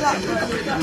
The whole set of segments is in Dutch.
Yeah.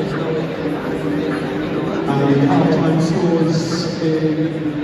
And half-time scores in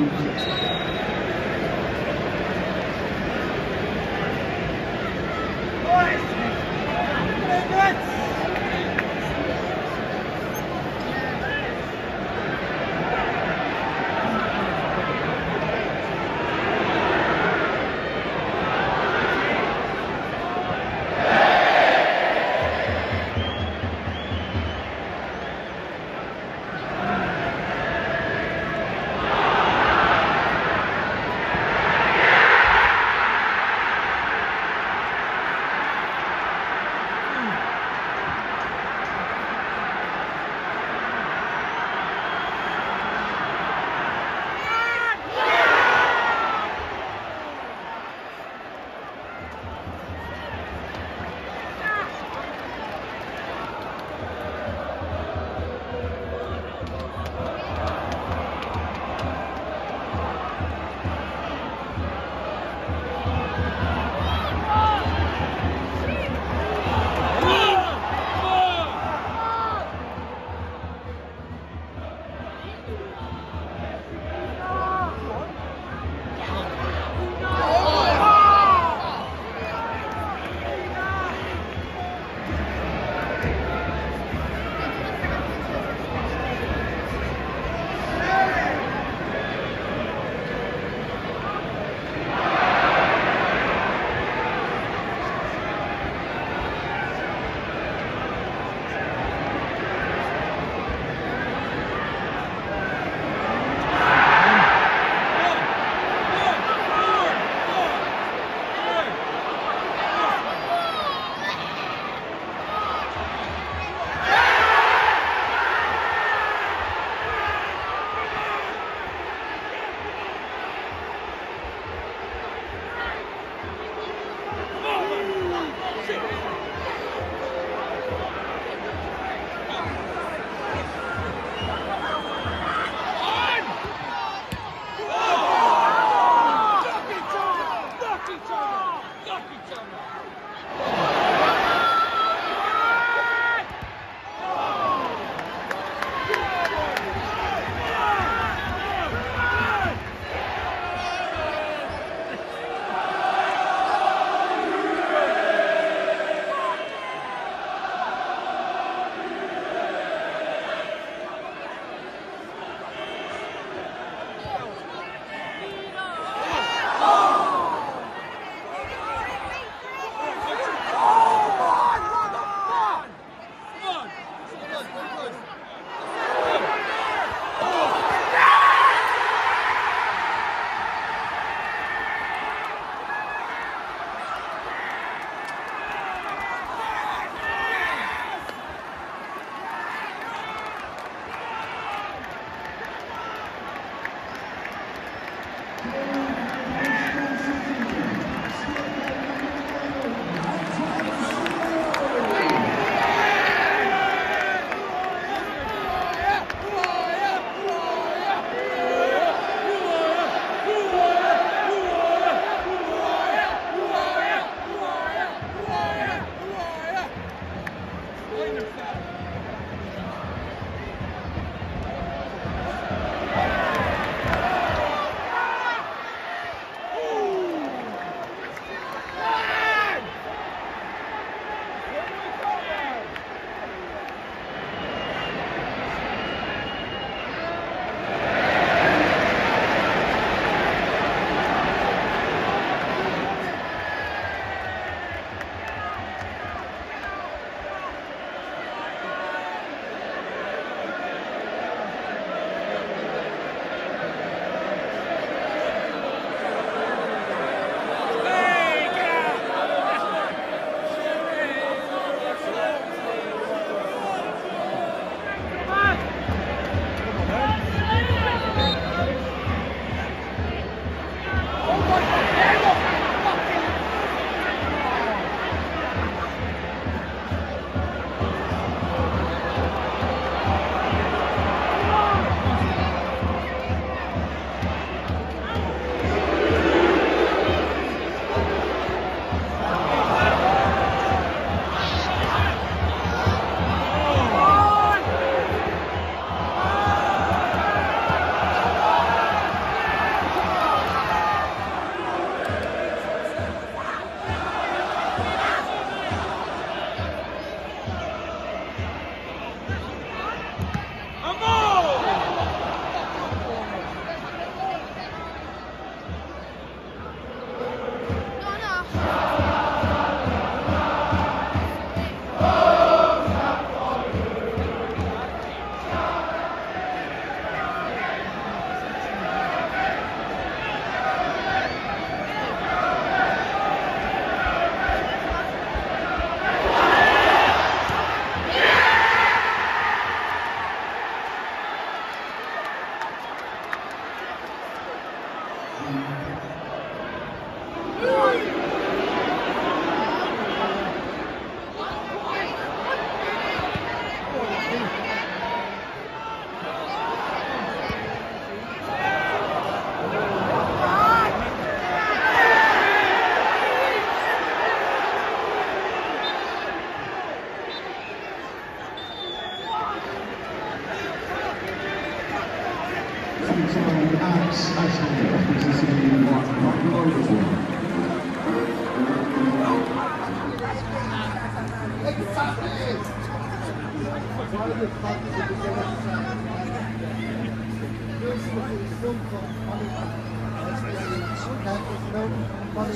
Thank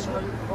you.